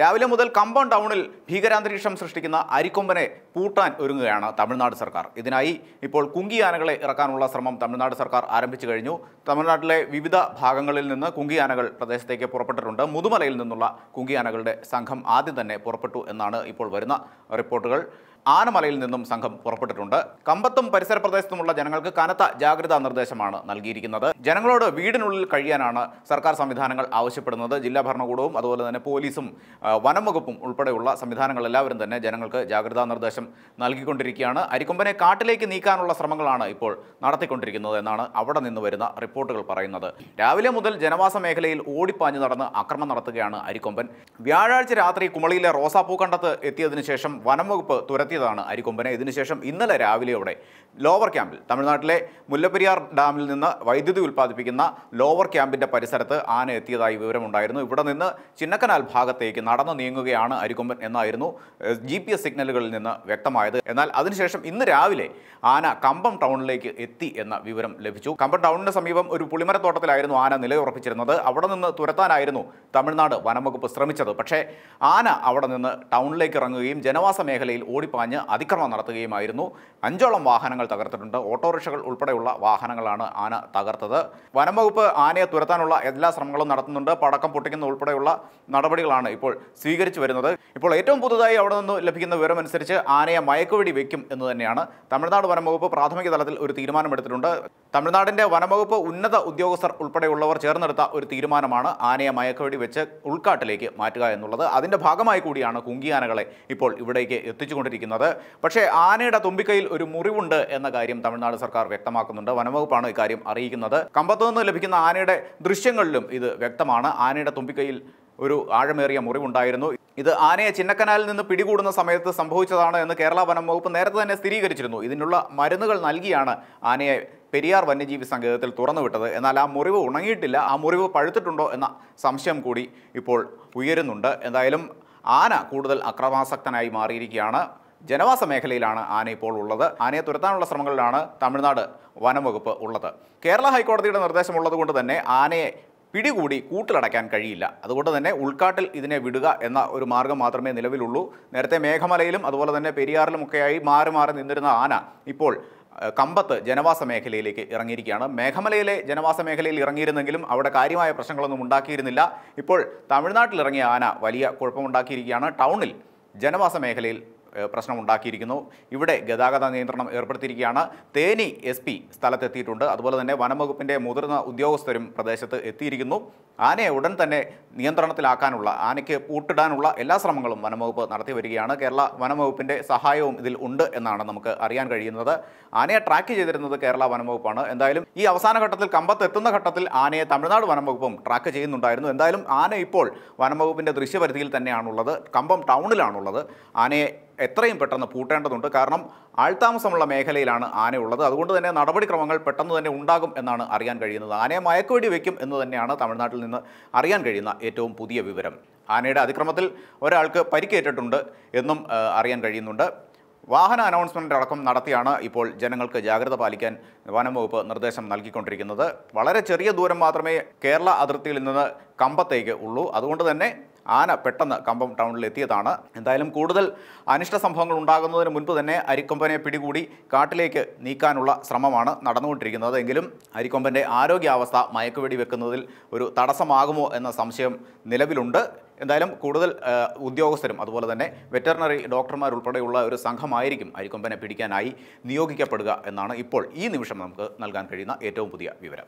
രാവിലെ മുതൽ കമ്പം ടൗണിൽ ഭീകരാന്തരീക്ഷം സൃഷ്ടിക്കുന്ന അരിക്കൊമ്പനെ പൂട്ടാൻ ഒരുങ്ങുകയാണ് തമിഴ്നാട് സർക്കാർ. ഇതിനായി ഇപ്പോൾ കുങ്കിയാനകളെ ഇറക്കാനുള്ള ശ്രമം തമിഴ്നാട് സർക്കാർ ആരംഭിച്ചു കഴിഞ്ഞു. തമിഴ്നാട്ടിലെ വിവിധ ഭാഗങ്ങളിൽ നിന്ന് കുങ്കിയാനകൾ പ്രദേശത്തേക്ക് പുറപ്പെട്ടിട്ടുണ്ട്. മുതുമലയിൽ നിന്നുള്ള കുങ്കിയാനകളുടെ സംഘം ആദ്യം തന്നെ പുറപ്പെട്ടു എന്നാണ് ഇപ്പോൾ വരുന്ന റിപ്പോർട്ടുകൾ. ആനമലയിൽ നിന്നും സംഘം പുറപ്പെട്ടിട്ടുണ്ട്. കമ്പത്തും പരിസര പ്രദേശത്തുമുള്ള ജനങ്ങൾക്ക് കനത്ത ജാഗ്രതാ നിർദ്ദേശമാണ് നൽകിയിരിക്കുന്നത്. ജനങ്ങളോട് വീടിനുള്ളിൽ കഴിയാനാണ് സർക്കാർ സംവിധാനങ്ങൾ ആവശ്യപ്പെടുന്നത്. ജില്ലാ ഭരണകൂടവും അതുപോലെ തന്നെ പോലീസും വനം വകുപ്പും ഉൾപ്പെടെയുള്ള സംവിധാനങ്ങൾ എല്ലാവരും തന്നെ ജനങ്ങൾക്ക് ജാഗ്രതാ നിർദ്ദേശം നൽകിക്കൊണ്ടിരിക്കുകയാണ്. അരിക്കൊമ്പനെ കാട്ടിലേക്ക് നീക്കാനുള്ള ശ്രമങ്ങളാണ് ഇപ്പോൾ നടത്തിക്കൊണ്ടിരിക്കുന്നത് എന്നാണ് അവിടെ നിന്ന് വരുന്ന റിപ്പോർട്ടുകൾ പറയുന്നത്. രാവിലെ മുതൽ ജനവാസ മേഖലയിൽ ഓടിപ്പാഞ്ഞു നടന്ന് ആക്രമണം നടത്തുകയാണ് അരിക്കൊമ്പൻ. വ്യാഴാഴ്ച രാത്രി കുമളിയിലെ റോസാപ്പൂക്കണ്ടത്ത് എത്തിയതിനു ശേഷം വനം വകുപ്പ് തുരത്തിയതാണ് അരിക്കൊമ്പനെ. ഇതിനുശേഷം ഇന്നലെ രാവിലെയോടെ ലോവർ ക്യാമ്പിൽ തമിഴ്നാട്ടിലെ മുല്ലപ്പെരിയാർ ഡാമിൽ നിന്ന് വൈദ്യുതി ഉൽപ്പാദിപ്പിക്കുന്ന ലോവർ ക്യാമ്പിന്റെ പരിസരത്ത് ആന എത്തിയതായി വിവരമുണ്ടായിരുന്നു. ഇവിടെ നിന്ന് ചിന്നക്കനാൽ ഭാഗത്തേക്ക് നടന്നു നീങ്ങുകയാണ് അരിക്കൊമ്പൻ എന്നായിരുന്നു ജി പി എസ് സിഗ്നലുകളിൽ നിന്ന് വ്യക്തമായത്. എന്നാൽ അതിനുശേഷം ഇന്ന് രാവിലെ ആന കമ്പം ടൗണിലേക്ക് എത്തി എന്ന വിവരം ലഭിച്ചു. കമ്പം ടൗണിന് സമീപം ഒരു പുളിമരത്തോട്ടത്തിലായിരുന്നു ആന നിലയുറപ്പിച്ചിരുന്നത്. അവിടെ നിന്ന് തുരത്താനായിരുന്നു തമിഴ്നാട് വനംവകുപ്പ് ശ്രമിച്ചത്. പക്ഷേ ആന അവിടെ നിന്ന് ടൗണിലേക്ക് ഇറങ്ങുകയും ജനവാസ മേഖലയിൽ ഓടിപ്പാഞ്ഞ് അതിക്രമം നടത്തുകയുമായിരുന്നു. അഞ്ചോളം വാഹനങ്ങൾ തകർത്തിട്ടുണ്ട്. ഓട്ടോറിക്ഷകൾ ഉൾപ്പെടെയുള്ള വാഹനങ്ങളാണ് ആന തകർത്തത്. വനംവകുപ്പ് ആനയെ തുരത്താനുള്ള എല്ലാ ശ്രമങ്ങളും നടത്തുന്നുണ്ട്. പടക്കം പൊട്ടിക്കുന്ന ഉൾപ്പെടെയുള്ള നടപടികളാണ് ഇപ്പോൾ സ്വീകരിച്ചു വരുന്നത്. ഇപ്പോൾ ഏറ്റവും പുതുതായി അവിടെ നിന്ന് ലഭിക്കുന്ന വിവരമനുസരിച്ച് ആനയെ മയക്കുവെടി വയ്ക്കും എന്ന് തന്നെയാണ് തമിഴ്നാട് വനംവകുപ്പ് പ്രാഥമിക തലത്തിൽ ഒരു തീരുമാനമെടുത്തിട്ടുണ്ട്. തമിഴ്നാടിന്റെ വനംവകുപ്പ് ഉന്നത ഉദ്യോഗസ്ഥർ ഉൾപ്പെടെയുള്ളവർ ചേർന്നെടുത്ത ഒരു തീരുമാനമാണ് ആനയെ മയക്കുവെടി വെച്ച് ഉൾക്കാട്ടിലേക്ക് മാറ്റുക എന്നുള്ളത്. അതിന്റെ ഭാഗമായി കൂടിയാണ് കുങ്കിയാനകളെ ഇപ്പോൾ ഇവിടേക്ക് എത്തിച്ചുകൊണ്ടിരിക്കുന്നത്. പക്ഷേ ആനയുടെ തുമ്പിക്കൈയിൽ ഒരു മുറിവുണ്ട് എന്ന കാര്യം തമിഴ്നാട് സർക്കാർ വ്യക്തമാക്കുന്നുണ്ട്. വനംവകുപ്പാണ് ഇക്കാര്യം അറിയിക്കുന്നത്. കമ്പത്തു നിന്ന് ലഭിക്കുന്ന ആനയുടെ ദൃശ്യങ്ങളിലും ഇത് വ്യക്തമാണ്. ആനയുടെ തുമ്പിക്കൈയിൽ ഒരു ആഴമേറിയ മുറിവുണ്ടായിരുന്നു. ഇത് ആനയെ ചിന്നക്കനാലിൽ നിന്ന് പിടികൂടുന്ന സമയത്ത് സംഭവിച്ചതാണ് എന്ന് കേരള വനം വകുപ്പ് നേരത്തെ തന്നെ സ്ഥിരീകരിച്ചിരുന്നു. ഇതിനുള്ള മരുന്നുകൾ നൽകിയാണ് ആനയെ പെരിയാർ വന്യജീവി സങ്കേതത്തിൽ തുറന്നുവിട്ടത്. എന്നാൽ ആ മുറിവ് ഉണങ്ങിയിട്ടില്ല. ആ മുറിവ് പഴുത്തിട്ടുണ്ടോ എന്ന സംശയം കൂടി ഇപ്പോൾ ഉയരുന്നുണ്ട്. എന്തായാലും ആന കൂടുതൽ അക്രമാസക്തനായി മാറിയിരിക്കുകയാണ്. ജനവാസ മേഖലയിലാണ് ആന ഇപ്പോൾ ഉള്ളത്. ആനയെ തുരത്താനുള്ള ശ്രമങ്ങളിലാണ് തമിഴ്നാട് വനംവകുപ്പ് ഉള്ളത്. കേരള ഹൈക്കോടതിയുടെ നിർദ്ദേശമുള്ളത് കൊണ്ട് തന്നെ ആനയെ പിടികൂടി കൂട്ടിലടയ്ക്കാൻ കഴിയില്ല. അതുകൊണ്ട് തന്നെ ഉൾക്കാട്ടിൽ ഇതിനെ വിടുക എന്ന ഒരു മാർഗം മാത്രമേ നിലവിലുള്ളൂ. നേരത്തെ മേഘമലയിലും അതുപോലെ തന്നെ പെരിയാറിലുമൊക്കെയായി മാറി മാറി നിന്നിരുന്ന ആന ഇപ്പോൾ കമ്പത്ത് ജനവാസ മേഖലയിലേക്ക് ഇറങ്ങിയിരിക്കുകയാണ്. മേഘമലയിലെ ജനവാസ മേഖലയിൽ ഇറങ്ങിയിരുന്നെങ്കിലും അവിടെ കാര്യമായ പ്രശ്നങ്ങളൊന്നും ഉണ്ടാക്കിയിരുന്നില്ല. ഇപ്പോൾ തമിഴ്നാട്ടിൽ ഇറങ്ങിയ ആന വലിയ കുഴപ്പമുണ്ടാക്കിയിരിക്കുകയാണ്. ടൗണിൽ ജനവാസ മേഖലയിൽ പ്രശ്നമുണ്ടാക്കിയിരിക്കുന്നു. ഇവിടെ ഗതാഗത നിയന്ത്രണം ഏർപ്പെടുത്തിയിരിക്കുകയാണ്. തേനി എസ് പി സ്ഥലത്തെത്തിയിട്ടുണ്ട്. അതുപോലെ തന്നെ വനംവകുപ്പിന്റെ മുതിർന്ന ഉദ്യോഗസ്ഥരും പ്രദേശത്ത് എത്തിയിരിക്കുന്നു. ആനയെ ഉടൻ തന്നെ നിയന്ത്രണത്തിലാക്കാനുള്ള ആനയ്ക്ക് പൂട്ടിടാനുള്ള എല്ലാ ശ്രമങ്ങളും വനംവകുപ്പ് നടത്തി വരികയാണ്. കേരള വനംവകുപ്പിന്റെ സഹായവും ഇതിൽ ഉണ്ട് എന്നാണ് നമുക്ക് അറിയാൻ കഴിയുന്നത്. ആനയെ ട്രാക്ക് ചെയ്തിരുന്നത് കേരള വനംവകുപ്പാണ്. എന്തായാലും ഈ അവസാന ഘട്ടത്തിൽ കമ്പത്തെത്തുന്ന ഘട്ടത്തിൽ ആനയെ തമിഴ്നാട് വനംവകുപ്പും ട്രാക്ക് ചെയ്യുന്നുണ്ടായിരുന്നു. എന്തായാലും ആന ഇപ്പോൾ വനംവകുപ്പിന്റെ ദൃശ്യപരിധിയിൽ തന്നെയാണുള്ളത്. കമ്പം ടൗണിലാണുള്ളത്. ആനയെ എത്രയും പെട്ടെന്ന് പൂട്ടേണ്ടതുണ്ട്. കാരണം ആൾതാമസമുള്ള മേഖലയിലാണ് ആനയുള്ളത്. അതുകൊണ്ട് തന്നെ നടപടിക്രമങ്ങൾ പെട്ടെന്ന് തന്നെ ഉണ്ടാകും എന്നാണ് അറിയാൻ കഴിയുന്നത്. ആനയെ മയക്കുവെടി വയ്ക്കും എന്ന് തന്നെയാണ് തമിഴ്നാട്ടിൽ നിന്ന് അറിയാൻ കഴിയുന്ന ഏറ്റവും പുതിയ വിവരം. ആനയുടെ അതിക്രമത്തിൽ ഒരാൾക്ക് പരിക്കേറ്റിട്ടുണ്ട് എന്നും അറിയാൻ കഴിയുന്നുണ്ട്. വാഹന അനൗൺസ്മെന്റ് അടക്കം നടത്തിയാണ് ഇപ്പോൾ ജനങ്ങൾക്ക് ജാഗ്രത പാലിക്കാൻ വനം വകുപ്പ് നിർദ്ദേശം നൽകിക്കൊണ്ടിരിക്കുന്നത്. വളരെ ചെറിയ ദൂരം മാത്രമേ കേരള അതിർത്തിയിൽ നിന്ന് കമ്പത്തേക്ക് ഉള്ളൂ. അതുകൊണ്ട് തന്നെ ആന പെട്ടെന്ന് കമ്പം ടൗണിൽ എത്തിയതാണ് എന്തായാലും കൂടുതൽ അനിഷ്ട സംഭവങ്ങൾ ഉണ്ടാകുന്നതിന് മുൻപ് തന്നെ അരിക്കൊമ്പനെ പിടികൂടി കാട്ടിലേക്ക് നീക്കാനുള്ള ശ്രമമാണ് നടന്നുകൊണ്ടിരിക്കുന്നത്. എങ്കിലും അരിക്കൊമ്പന്റെ ആരോഗ്യാവസ്ഥ മയക്കുവെടി വെക്കുന്നതിൽ ഒരു തടസ്സമാകുമോ എന്ന സംശയം നിലവിലുണ്ട്. എന്തായാലും കൂടുതൽ ഉദ്യോഗസ്ഥരും അതുപോലെ തന്നെ വെറ്ററിനറി ഡോക്ടർമാർ ഉൾപ്പെടെയുള്ള ഒരു സംഘമായിരിക്കും അരിക്കൊമ്പനെ പിടിക്കാനായി നിയോഗിക്കപ്പെടുക എന്നാണ് ഇപ്പോൾ ഈ നിമിഷം നമുക്ക് നൽകാൻ കഴിയുന്ന ഏറ്റവും പുതിയ വിവരം.